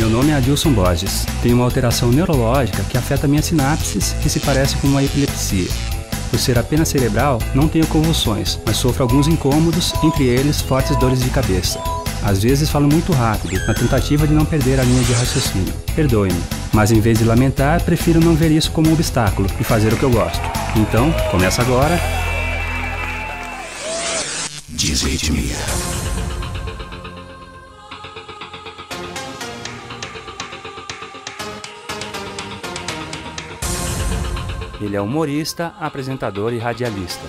Meu nome é Adilson Borges. Tenho uma alteração neurológica que afeta minhas sinapses e se parece com uma epilepsia. Por ser apenas cerebral, não tenho convulsões, mas sofro alguns incômodos, entre eles fortes dores de cabeça. Às vezes falo muito rápido, na tentativa de não perder a linha de raciocínio. Perdoe-me, mas em vez de lamentar, prefiro não ver isso como um obstáculo e fazer o que eu gosto. Então, começa agora. Desritmia. Ele é humorista, apresentador e radialista.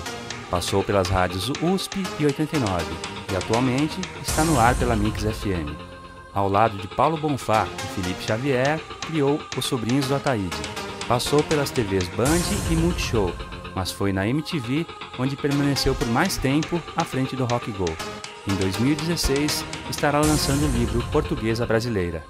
Passou pelas rádios USP e 89 e atualmente está no ar pela Mix FM. Ao lado de Paulo Bonfá e Felipe Xavier, criou Os Sobrinhos do Ataíde. Passou pelas TVs Band e Multishow, mas foi na MTV onde permaneceu por mais tempo à frente do Rock Go. Em 2016, estará lançando o livro Portuguesa Brasileira.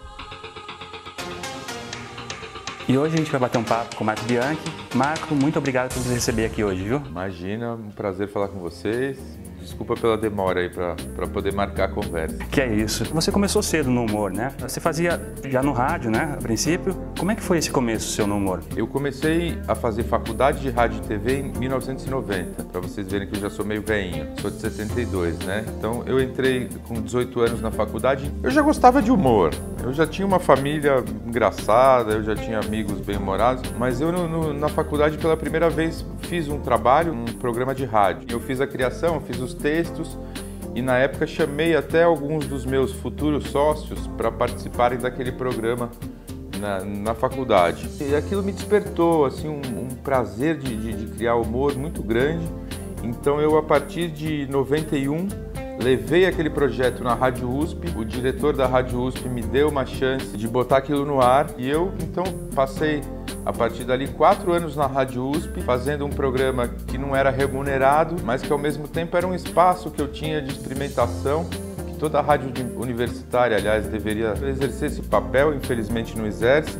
E hoje a gente vai bater um papo com o Marco Bianchi. Marco, muito obrigado por nos receber aqui hoje, viu? Imagina, um prazer falar com vocês. Desculpa pela demora aí para poder marcar a conversa. Que é isso. Você começou cedo no humor, né? Você fazia já no rádio, né? A princípio. Como é que foi esse começo seu no humor? Eu comecei a fazer faculdade de rádio e TV em 1990, para vocês verem que eu já sou meio velhinho. Sou de 72, né? Então eu entrei com 18 anos na faculdade. Eu já gostava de humor. Eu já tinha uma família engraçada, eu já tinha amigos bem-humorados, mas eu no, no, na faculdade pela primeira vez fiz um trabalho, um programa de rádio. Eu fiz a criação, fiz os textos e na época chamei até alguns dos meus futuros sócios para participarem daquele programa na, na, faculdade. E aquilo me despertou assim um, um prazer de, de, de criar humor muito grande. Então eu a partir de 91 levei aquele projeto na Rádio USP, o diretor da Rádio USP me deu uma chance de botar aquilo no ar e eu então passei a partir dali quatro anos na Rádio USP, fazendo um programa que não era remunerado, mas que ao mesmo tempo era um espaço que eu tinha de experimentação que toda a rádio universitária, aliás, deveria exercer esse papel, infelizmente não exerce.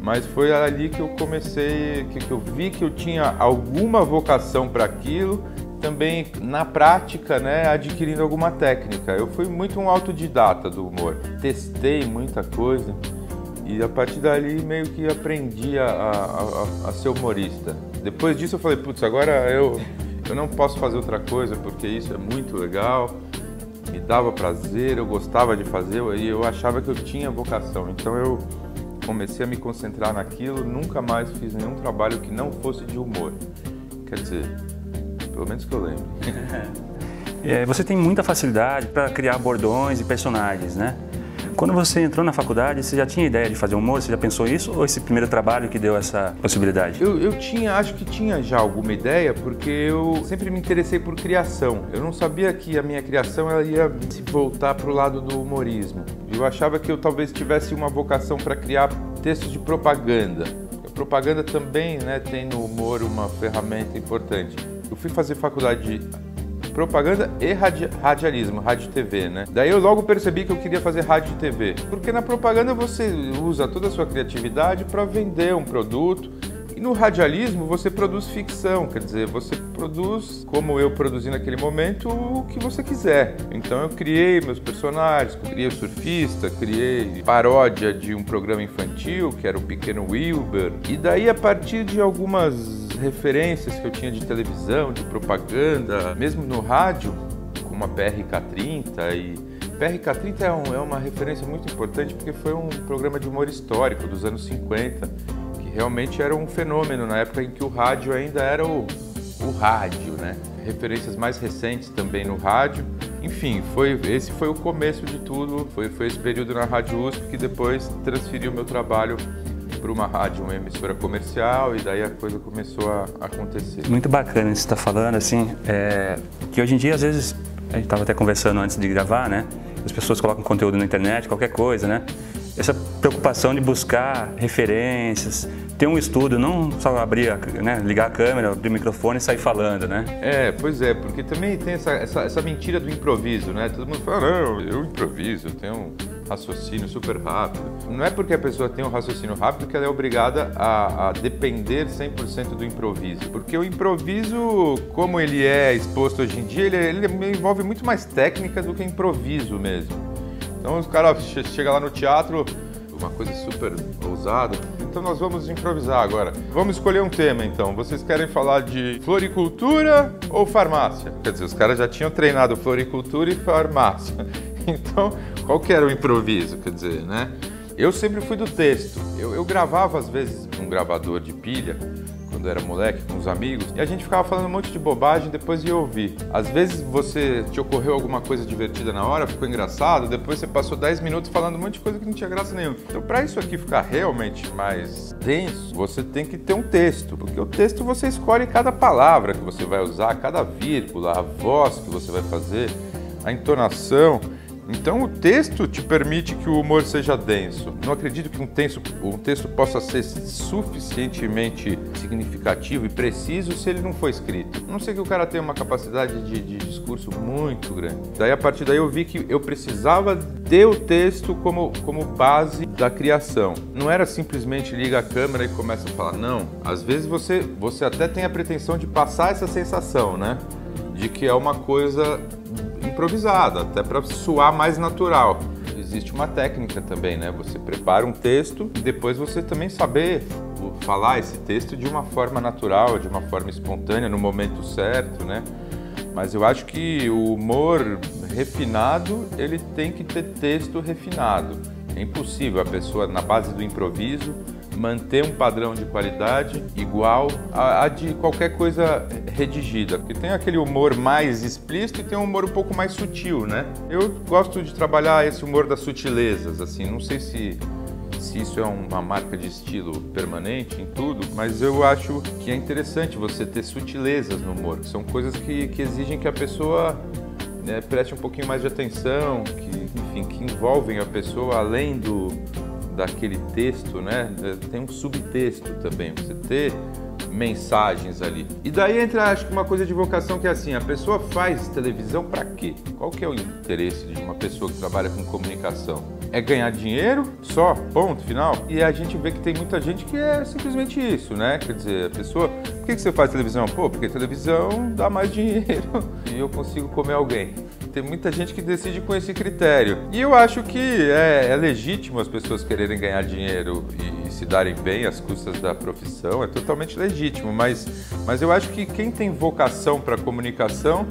Mas foi ali que eu comecei, que eu vi que eu tinha alguma vocação para aquilo também na prática, né, adquirindo alguma técnica. Eu fui muito um autodidata do humor, testei muita coisa e a partir dali meio que aprendi a, a, a ser humorista. Depois disso eu falei, putz, agora eu, eu não posso fazer outra coisa porque isso é muito legal, me dava prazer, eu gostava de fazer e eu achava que eu tinha vocação. Então eu comecei a me concentrar naquilo, nunca mais fiz nenhum trabalho que não fosse de humor. Quer dizer, pelo menos que eu lembro. é, você tem muita facilidade para criar bordões e personagens, né? Quando você entrou na faculdade, você já tinha ideia de fazer humor? Você já pensou isso? Ou esse primeiro trabalho que deu essa possibilidade? Eu, eu tinha, acho que tinha já alguma ideia, porque eu sempre me interessei por criação. Eu não sabia que a minha criação ela ia se voltar para o lado do humorismo. Eu achava que eu talvez tivesse uma vocação para criar textos de propaganda. A propaganda também né, tem no humor uma ferramenta importante. Eu fui fazer faculdade de propaganda e radi radialismo, rádio TV, né? Daí eu logo percebi que eu queria fazer rádio TV, porque na propaganda você usa toda a sua criatividade para vender um produto e no radialismo você produz ficção, quer dizer, você produz, como eu produzi naquele momento, o que você quiser. Então eu criei meus personagens, criei o surfista, criei paródia de um programa infantil, que era o Pequeno Wilber. E daí a partir de algumas referências que eu tinha de televisão, de propaganda, mesmo no rádio, como a PRK30 e PRK30 é, um, é, uma referência muito importante porque foi um programa de humor histórico dos anos 50, que realmente era um fenômeno na época em que o rádio ainda era o, o rádio, né? Referências mais recentes também no rádio. Enfim, foi, esse foi o começo de tudo, foi, foi esse período na Rádio USP que depois transferiu meu trabalho para uma rádio, uma emissora comercial e daí a coisa começou a acontecer. Muito bacana isso que está falando, assim, é, que hoje em dia às vezes, a gente estava até conversando antes de gravar, né? As pessoas colocam conteúdo na internet, qualquer coisa, né? Essa preocupação de buscar referências, ter um estudo, não só abrir, né, ligar a câmera, abrir o microfone e sair falando, né? É, pois é, porque também tem essa, essa, essa mentira do improviso, né? Todo mundo fala, não, eu improviso, eu tenho um raciocínio super rápido. Não é porque a pessoa tem um raciocínio rápido que ela é obrigada a, a depender 100% do improviso. Porque o improviso, como ele é exposto hoje em dia, ele, ele envolve muito mais técnica do que improviso mesmo. Então os caras chegam lá no teatro, uma coisa super ousada. Então nós vamos improvisar agora. Vamos escolher um tema então. Vocês querem falar de floricultura ou farmácia? Quer dizer, os caras já tinham treinado floricultura e farmácia. Então, qual que era o improviso? Quer dizer, né? Eu sempre fui do texto. Eu, eu gravava às vezes um gravador de pilha quando era moleque, com os amigos, e a gente ficava falando um monte de bobagem, depois ia ouvir. Às vezes você te ocorreu alguma coisa divertida na hora, ficou engraçado, depois você passou 10 minutos falando um monte de coisa que não tinha graça nenhuma. Então, para isso aqui ficar realmente mais denso, você tem que ter um texto, porque o texto você escolhe cada palavra que você vai usar, cada vírgula, a voz que você vai fazer, a entonação. Então o texto te permite que o humor seja denso. Não acredito que um texto, um texto possa ser suficientemente significativo e preciso se ele não for escrito. A não sei que o cara tenha uma capacidade de, de discurso muito grande. Daí a partir daí eu vi que eu precisava ter o texto como, como base da criação. Não era simplesmente liga a câmera e começa a falar. Não. Às vezes você, você até tem a pretensão de passar essa sensação, né? De que é uma coisa improvisada, até para soar mais natural. Existe uma técnica também, né? Você prepara um texto e depois você também saber falar esse texto de uma forma natural, de uma forma espontânea, no momento certo, né? Mas eu acho que o humor refinado, ele tem que ter texto refinado. É impossível a pessoa, na base do improviso, manter um padrão de qualidade igual a, a, de qualquer coisa redigida. Porque tem aquele humor mais explícito e tem um humor um pouco mais sutil, né? Eu gosto de trabalhar esse humor das sutilezas, assim, não sei se se isso é uma marca de estilo permanente em tudo, mas eu acho que é interessante você ter sutilezas no humor, que são coisas que, que exigem que a pessoa né, preste um pouquinho mais de atenção, que, enfim, que envolvem a pessoa além do, daquele texto, né? Tem um subtexto também, você ter mensagens ali. E daí entra, acho que uma coisa de vocação que é assim, a pessoa faz televisão para quê? Qual que é o interesse de uma pessoa que trabalha com comunicação? É ganhar dinheiro só, ponto, final? E a gente vê que tem muita gente que é simplesmente isso, né? Quer dizer, a pessoa, por que, que você faz televisão? Pô, porque televisão dá mais dinheiro e eu consigo comer alguém tem muita gente que decide com esse critério. E eu acho que é, é legítimo as pessoas quererem ganhar dinheiro e, e, se darem bem às custas da profissão, é totalmente legítimo, mas, mas eu acho que quem tem vocação para comunicação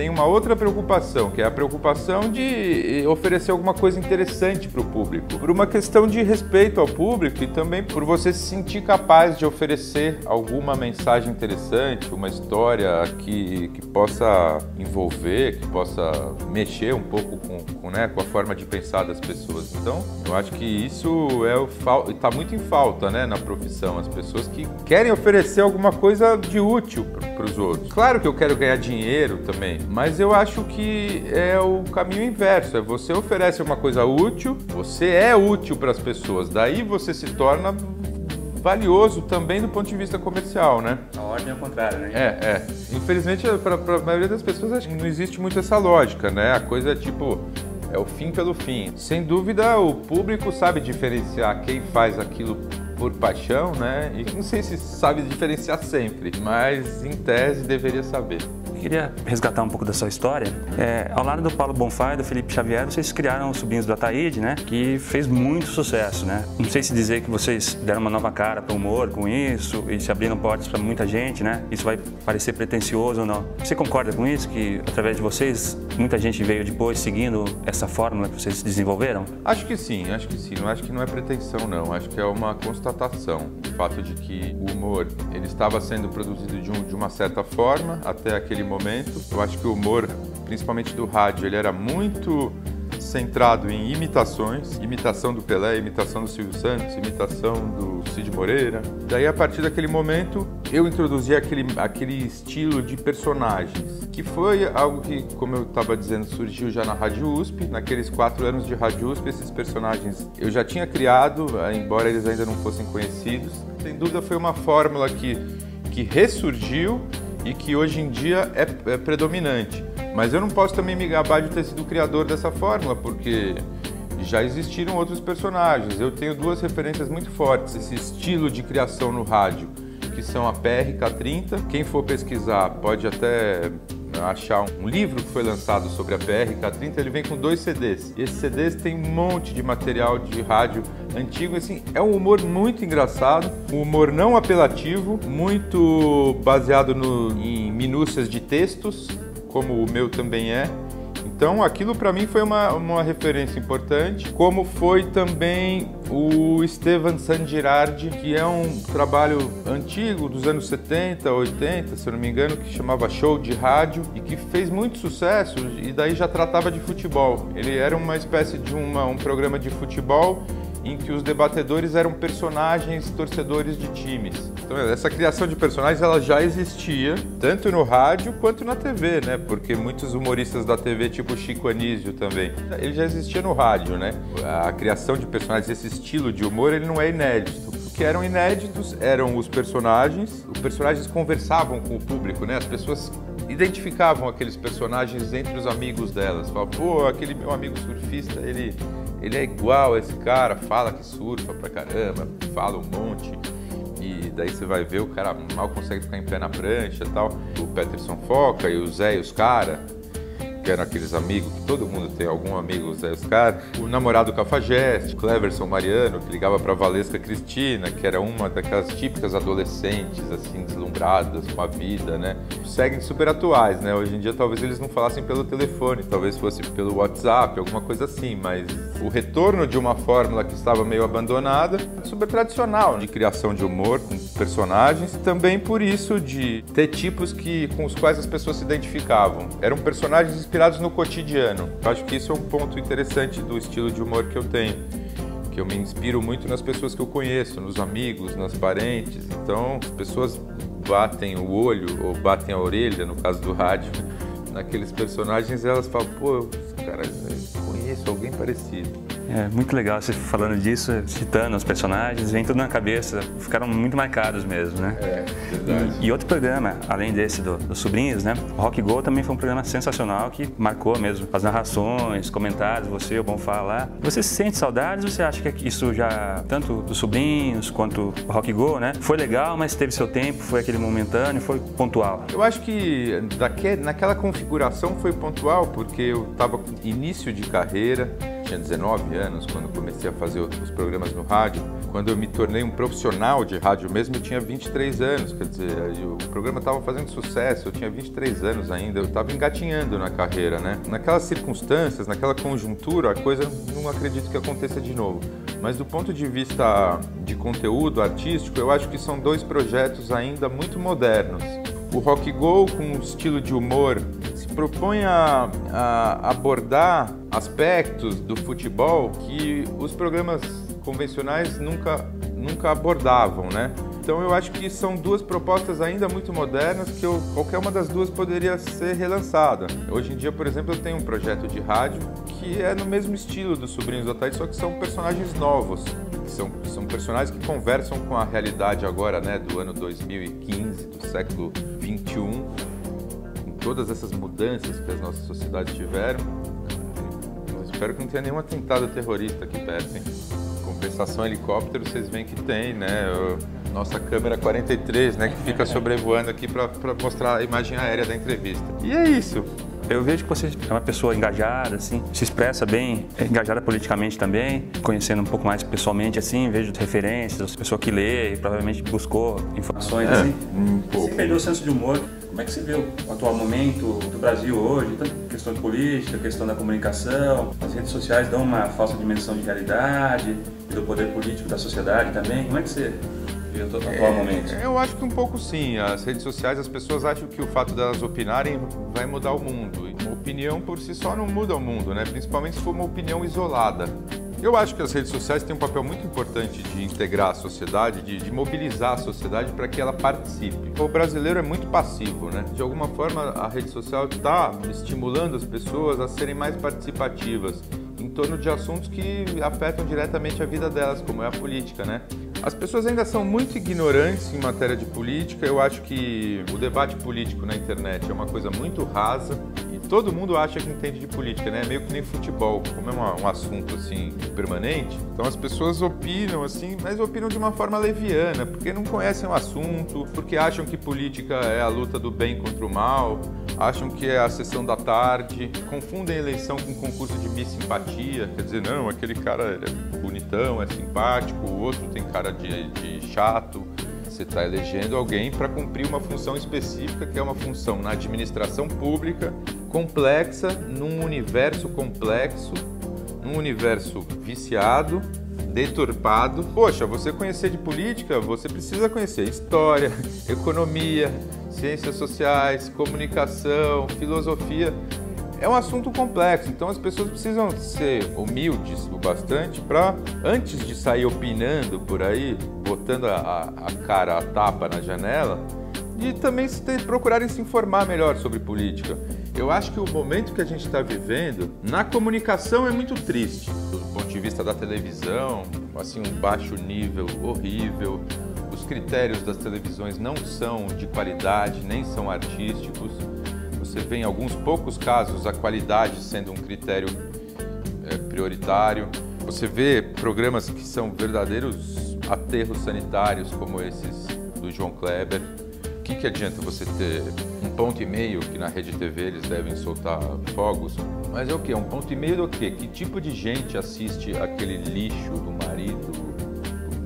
tem uma outra preocupação, que é a preocupação de oferecer alguma coisa interessante para o público, por uma questão de respeito ao público e também por você se sentir capaz de oferecer alguma mensagem interessante, uma história que, que possa envolver, que possa mexer um pouco com, com, né, com a forma de pensar das pessoas. Então, eu acho que isso é está muito em falta né, na profissão, as pessoas que querem oferecer alguma coisa de útil para os outros. Claro que eu quero ganhar dinheiro também, mas eu acho que é o caminho inverso. É você oferece uma coisa útil, você é útil para as pessoas, daí você se torna valioso também do ponto de vista comercial, né? A ordem é o contrário, né? É, é. Infelizmente, para a maioria das pessoas, acho que não existe muito essa lógica, né? A coisa é tipo, é o fim pelo fim. Sem dúvida, o público sabe diferenciar quem faz aquilo por paixão, né? E não sei se sabe diferenciar sempre, mas em tese deveria saber queria resgatar um pouco da sua história. É, ao lado do Paulo Bonfá e do Felipe Xavier, vocês criaram os Sobrinhos do Ataíde, né? Que fez muito sucesso, né? Não sei se dizer que vocês deram uma nova cara para o humor com isso e se abriram portas para muita gente, né? Isso vai parecer pretencioso ou não. Você concorda com isso? Que através de vocês, muita gente veio depois seguindo essa fórmula que vocês desenvolveram? Acho que sim, acho que sim. Não acho que não é pretensão, não. Acho que é uma constatação. Fato de que o humor ele estava sendo produzido de, um, de uma certa forma até aquele momento. Eu acho que o humor, principalmente do rádio, ele era muito centrado em imitações, imitação do Pelé, imitação do Silvio Santos, imitação do Cid Moreira. Daí, a partir daquele momento, eu introduzi aquele, aquele estilo de personagens, que foi algo que, como eu estava dizendo, surgiu já na Rádio USP. Naqueles quatro anos de Rádio USP, esses personagens eu já tinha criado, embora eles ainda não fossem conhecidos. Sem dúvida, foi uma fórmula que, que ressurgiu e que hoje em dia é, é predominante. Mas eu não posso também me gabar de ter sido o criador dessa fórmula, porque já existiram outros personagens. Eu tenho duas referências muito fortes, esse estilo de criação no rádio, que são a PRK30. Quem for pesquisar pode até achar um livro que foi lançado sobre a PRK30, ele vem com dois CDs. E esses CDs tem um monte de material de rádio antigo, assim, é um humor muito engraçado, um humor não apelativo, muito baseado no, em minúcias de textos, como o meu também é. Então aquilo para mim foi uma, uma referência importante, como foi também o Estevan San Girardi, que é um trabalho antigo dos anos 70, 80, se eu não me engano, que chamava Show de Rádio e que fez muito sucesso e daí já tratava de futebol. Ele era uma espécie de uma, um programa de futebol em que os debatedores eram personagens torcedores de times. Então, essa criação de personagens ela já existia, tanto no rádio quanto na TV, né? Porque muitos humoristas da TV, tipo Chico Anísio também, ele já existia no rádio, né? A criação de personagens, esse estilo de humor, ele não é inédito. O que eram inéditos eram os personagens, os personagens conversavam com o público, né? As pessoas identificavam aqueles personagens entre os amigos delas. Falavam, pô, aquele meu amigo surfista, ele ele é igual a esse cara, fala que surfa pra caramba, fala um monte. E daí você vai ver, o cara mal consegue ficar em pé na prancha e tal. O Peterson Foca e o Zé e os caras que eram aqueles amigos, que todo mundo tem algum amigo Zé Oscar, o namorado Cafajeste, Cleverson Mariano, que ligava para Valesca Cristina, que era uma daquelas típicas adolescentes, assim, deslumbradas com a vida, né? Seguem super atuais, né? Hoje em dia talvez eles não falassem pelo telefone, talvez fosse pelo WhatsApp, alguma coisa assim, mas o retorno de uma fórmula que estava meio abandonada, super tradicional, de criação de humor com personagens, também por isso de ter tipos que com os quais as pessoas se identificavam. Eram personagens inspirados no cotidiano. Eu acho que isso é um ponto interessante do estilo de humor que eu tenho. Que eu me inspiro muito nas pessoas que eu conheço, nos amigos, nas parentes. Então, as pessoas batem o olho ou batem a orelha, no caso do rádio, naqueles personagens, elas falam, pô, cara, eu conheço alguém parecido. É muito legal você falando disso, citando os personagens, vem tudo na cabeça, ficaram muito marcados mesmo, né? É, verdade. E, e outro programa, além desse do, dos sobrinhos, né? O Rock Go também foi um programa sensacional que marcou mesmo as narrações, comentários, você, o Bom Falar. Você sente saudades ou você acha que isso já, tanto dos sobrinhos quanto o Rock Go, né? Foi legal, mas teve seu tempo, foi aquele momentâneo, foi pontual? Eu acho que daque, naquela configuração foi pontual, porque eu estava com início de carreira, tinha 19 anos quando comecei a fazer os programas no rádio. Quando eu me tornei um profissional de rádio mesmo, eu tinha 23 anos. Quer dizer, o programa estava fazendo sucesso, eu tinha 23 anos ainda, eu estava engatinhando na carreira, né? Naquelas circunstâncias, naquela conjuntura, a coisa não acredito que aconteça de novo. Mas do ponto de vista de conteúdo artístico, eu acho que são dois projetos ainda muito modernos. O Rock Go, com um estilo de humor, propõe a, a abordar aspectos do futebol que os programas convencionais nunca, nunca abordavam, né? Então eu acho que são duas propostas ainda muito modernas que eu, qualquer uma das duas poderia ser relançada. Hoje em dia, por exemplo, eu tenho um projeto de rádio que é no mesmo estilo dos Sobrinhos do Ataí, só que são personagens novos. São, são personagens que conversam com a realidade agora, né, do ano 2015, do século 21, com todas essas mudanças que as nossas sociedades tiveram espero que não tenha nenhum atentado terrorista aqui perto, hein? Compensação helicóptero, vocês veem que tem, né? Nossa câmera 43, né? Que fica sobrevoando aqui para mostrar a imagem aérea da entrevista. E é isso. Eu vejo que você é uma pessoa engajada, assim, se expressa bem, é engajada politicamente também, conhecendo um pouco mais pessoalmente, assim, vejo referências, pessoa que lê e provavelmente buscou informações, é, assim. Um pouco. Você perdeu o senso de humor. Como é que você vê o atual momento do Brasil hoje, tanto questão de política, questão da comunicação, as redes sociais dão uma falsa dimensão de realidade e do poder político da sociedade também. Como é que você vê o atual é, momento? Eu acho que um pouco sim. As redes sociais, as pessoas acham que o fato delas opinarem vai mudar o mundo. Uma opinião por si só não muda o mundo, né? Principalmente se for uma opinião isolada. Eu acho que as redes sociais têm um papel muito importante de integrar a sociedade, de, de mobilizar a sociedade para que ela participe. O brasileiro é muito passivo, né? De alguma forma, a rede social está estimulando as pessoas a serem mais participativas em torno de assuntos que afetam diretamente a vida delas, como é a política, né? As pessoas ainda são muito ignorantes em matéria de política. Eu acho que o debate político na internet é uma coisa muito rasa todo mundo acha que entende de política, né? É meio que nem futebol, como é uma, um assunto assim permanente. Então as pessoas opinam assim, mas opinam de uma forma leviana, porque não conhecem o assunto, porque acham que política é a luta do bem contra o mal, acham que é a sessão da tarde, confundem eleição com concurso de bissimpatia, quer dizer, não, aquele cara é bonitão, é simpático, o outro tem cara de, de chato. Você está elegendo alguém para cumprir uma função específica, que é uma função na administração pública, complexa, num universo complexo, num universo viciado, deturpado. Poxa, você conhecer de política, você precisa conhecer história, economia, ciências sociais, comunicação, filosofia. É um assunto complexo, então as pessoas precisam ser humildes o bastante para, antes de sair opinando por aí, botando a, a cara, a tapa na janela, e também se ter, procurarem se informar melhor sobre política. Eu acho que o momento que a gente está vivendo na comunicação é muito triste, do ponto de vista da televisão, assim um baixo nível horrível. Os critérios das televisões não são de qualidade, nem são artísticos. Você vê em alguns poucos casos a qualidade sendo um critério é, prioritário. Você vê programas que são verdadeiros aterros sanitários, como esses do João Kleber. O que, que adianta você ter um ponto e meio, que na rede TV eles devem soltar fogos? Mas é o que? Um ponto e meio do quê? Que tipo de gente assiste aquele lixo do marido, do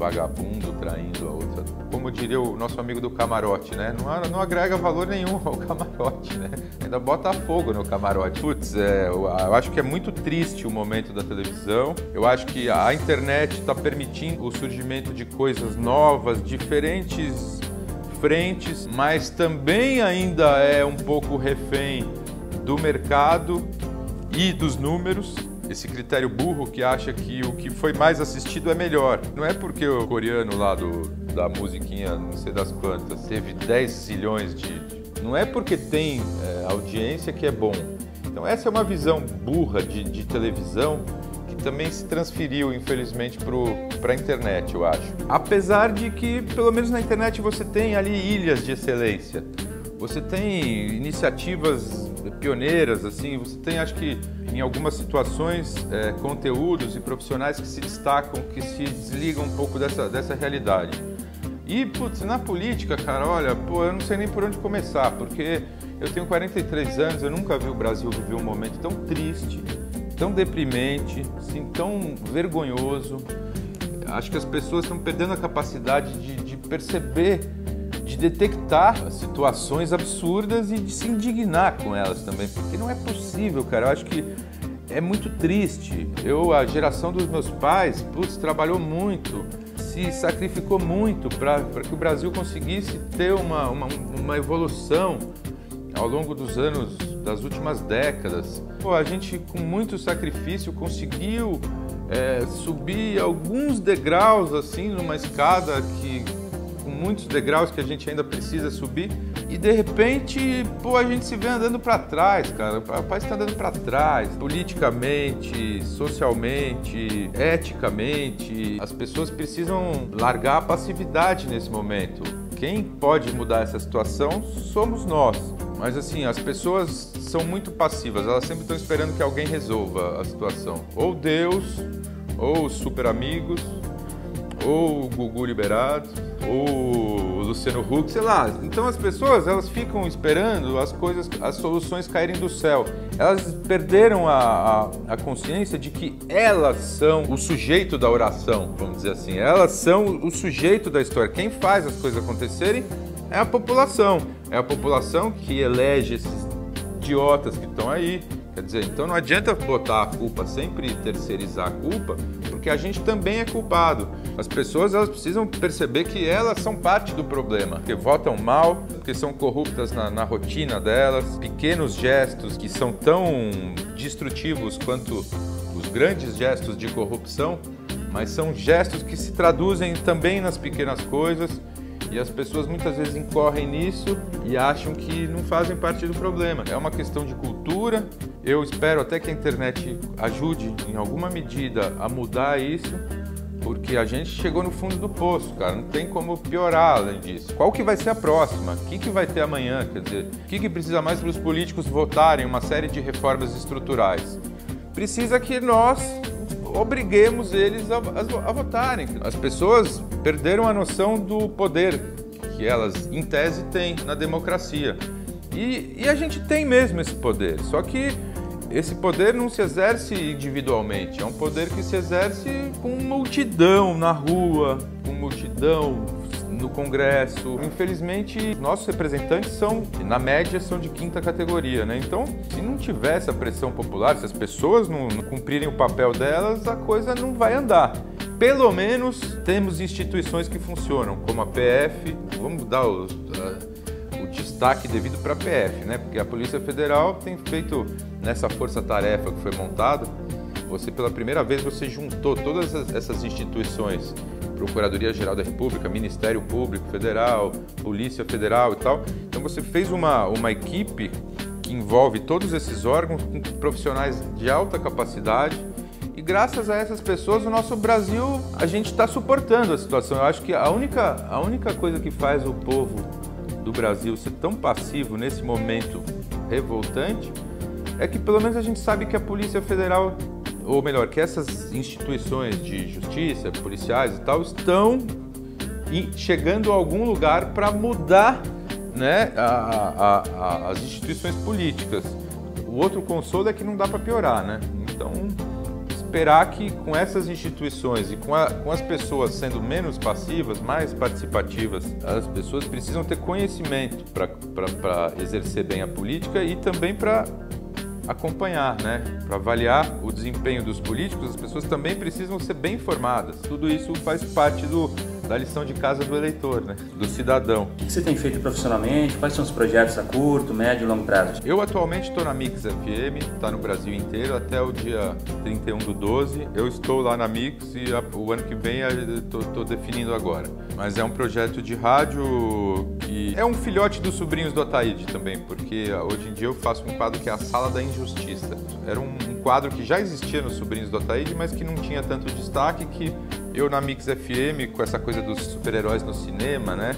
vagabundo traindo a outra? Como diria o nosso amigo do camarote, né? Não, não agrega valor nenhum ao camarote, né? Ainda bota fogo no camarote. Putz, é, eu, eu acho que é muito triste o momento da televisão. Eu acho que a internet está permitindo o surgimento de coisas novas, diferentes frentes, mas também ainda é um pouco refém do mercado e dos números. Esse critério burro que acha que o que foi mais assistido é melhor. Não é porque o coreano lá do, da musiquinha, não sei das quantas, teve 10 zilhões de. Não é porque tem é, audiência que é bom. Então, essa é uma visão burra de, de televisão que também se transferiu, infelizmente, para a internet, eu acho. Apesar de que, pelo menos na internet, você tem ali ilhas de excelência. Você tem iniciativas pioneiras, assim, você tem, acho que, em algumas situações, é, conteúdos e profissionais que se destacam, que se desligam um pouco dessa, dessa realidade. E, putz, na política, cara, olha, pô, eu não sei nem por onde começar, porque eu tenho 43 anos, eu nunca vi o Brasil viver um momento tão triste, tão deprimente, assim, tão vergonhoso. Acho que as pessoas estão perdendo a capacidade de, de perceber de detectar situações absurdas e de se indignar com elas também, porque não é possível, cara. Eu acho que é muito triste. Eu, a geração dos meus pais, putz, trabalhou muito, se sacrificou muito para que o Brasil conseguisse ter uma, uma, uma evolução ao longo dos anos, das últimas décadas. Pô, a gente, com muito sacrifício, conseguiu é, subir alguns degraus assim numa escada que muitos degraus que a gente ainda precisa subir e de repente, pô, a gente se vê andando para trás, cara. O país está andando para trás, politicamente, socialmente, eticamente. As pessoas precisam largar a passividade nesse momento. Quem pode mudar essa situação somos nós. Mas assim, as pessoas são muito passivas, elas sempre estão esperando que alguém resolva a situação. Ou Deus, ou os super amigos, ou o Gugu liberado, ou o Luciano Huck, sei lá. Então as pessoas elas ficam esperando as coisas, as soluções caírem do céu. Elas perderam a, a, a consciência de que elas são o sujeito da oração, vamos dizer assim. Elas são o sujeito da história. Quem faz as coisas acontecerem é a população. É a população que elege esses idiotas que estão aí, Quer dizer, então não adianta botar a culpa, sempre terceirizar a culpa, porque a gente também é culpado. As pessoas elas precisam perceber que elas são parte do problema, que votam mal, porque são corruptas na, na rotina delas, pequenos gestos que são tão destrutivos quanto os grandes gestos de corrupção, mas são gestos que se traduzem também nas pequenas coisas e as pessoas muitas vezes incorrem nisso e acham que não fazem parte do problema. É uma questão de cultura. Eu espero até que a internet ajude em alguma medida a mudar isso, porque a gente chegou no fundo do poço, cara. Não tem como piorar além disso. Qual que vai ser a próxima? O que, que vai ter amanhã? Quer dizer, o que, que precisa mais para os políticos votarem uma série de reformas estruturais? Precisa que nós obriguemos eles a, a, a votarem. As pessoas perderam a noção do poder que elas, em tese, têm na democracia. E, e a gente tem mesmo esse poder, só que esse poder não se exerce individualmente, é um poder que se exerce com multidão na rua, com multidão no Congresso. Infelizmente, nossos representantes são, na média, são de quinta categoria, né? Então, se não tiver essa pressão popular, se as pessoas não, não cumprirem o papel delas, a coisa não vai andar. Pelo menos temos instituições que funcionam, como a PF. Vamos dar os, uh, o destaque devido para a PF, né? Porque a Polícia Federal tem feito nessa força-tarefa que foi montada, você pela primeira vez você juntou todas essas instituições, Procuradoria-Geral da República, Ministério Público Federal, Polícia Federal e tal. Então você fez uma, uma equipe que envolve todos esses órgãos com profissionais de alta capacidade e graças a essas pessoas o nosso Brasil a gente está suportando a situação. Eu acho que a única, a única coisa que faz o povo do Brasil ser tão passivo nesse momento revoltante é que pelo menos a gente sabe que a Polícia Federal, ou melhor, que essas instituições de justiça, policiais e tal, estão chegando a algum lugar para mudar né, a, a, a, as instituições políticas. O outro consolo é que não dá para piorar, né? Então, esperar que com essas instituições e com, a, com as pessoas sendo menos passivas, mais participativas, as pessoas precisam ter conhecimento para exercer bem a política e também para acompanhar, né? Para avaliar o desempenho dos políticos, as pessoas também precisam ser bem informadas. Tudo isso faz parte do, da lição de casa do eleitor, né? do cidadão. O que você tem feito profissionalmente? Quais são os projetos a curto, médio e longo prazo? Eu atualmente estou na Mix FM, está no Brasil inteiro até o dia 31 do 12. Eu estou lá na Mix e a, o ano que vem estou definindo agora. Mas é um projeto de rádio que é um filhote dos sobrinhos do Ataíde também, porque hoje em dia eu faço um quadro que é a Sala da Injustiça. Era um, um quadro que já existia nos sobrinhos do Ataíde, mas que não tinha tanto destaque que eu na Mix FM, com essa coisa dos super-heróis no cinema, né?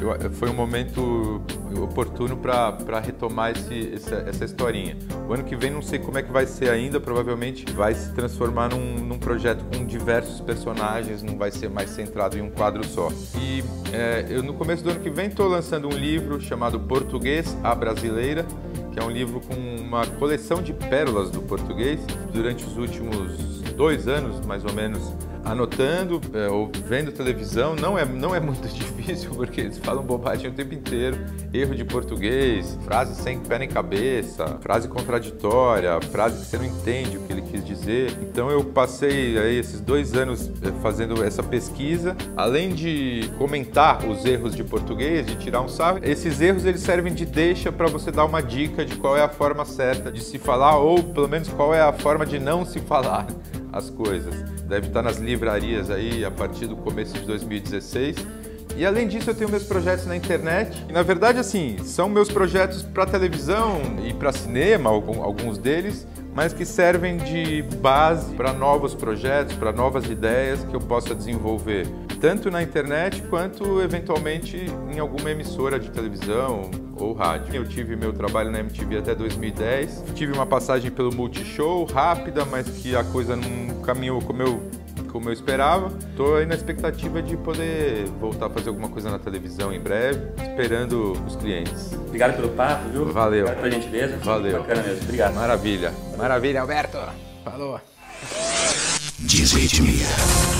Eu, foi um momento oportuno para retomar esse, essa, essa, historinha. O ano que vem não sei como é que vai ser ainda, provavelmente vai se transformar num, num projeto com diversos personagens, não vai ser mais centrado em um quadro só. E é, eu no começo do ano que vem estou lançando um livro chamado Português a Brasileira, que é um livro com uma coleção de pérolas do português. Durante os últimos dois anos, mais ou menos, anotando é, ou vendo televisão não é, não é muito difícil porque eles falam bobagem o tempo inteiro, erro de português, frase sem pé nem cabeça, frase contraditória, frase que você não entende o que ele quis dizer. Então eu passei aí esses dois anos é, fazendo essa pesquisa, além de comentar os erros de português, de tirar um sarro, esses erros eles servem de deixa para você dar uma dica de qual é a forma certa de se falar ou pelo menos qual é a forma de não se falar as coisas. Deve estar nas livrarias aí a partir do começo de 2016. E além disso, eu tenho meus projetos na internet. E, na verdade, assim, são meus projetos para televisão e para cinema, alguns deles, mas que servem de base para novos projetos, para novas ideias que eu possa desenvolver, tanto na internet quanto eventualmente em alguma emissora de televisão ou rádio. Eu tive meu trabalho na MTV até 2010, tive uma passagem pelo Multishow rápida, mas que a coisa não caminhou como eu como eu esperava. Estou aí na expectativa de poder voltar a fazer alguma coisa na televisão em breve, esperando os clientes. Obrigado pelo papo, viu? Valeu. Obrigado pela gentileza. Valeu. Bacana mesmo. Obrigado. Maravilha. Maravilha, Alberto. Falou. Me.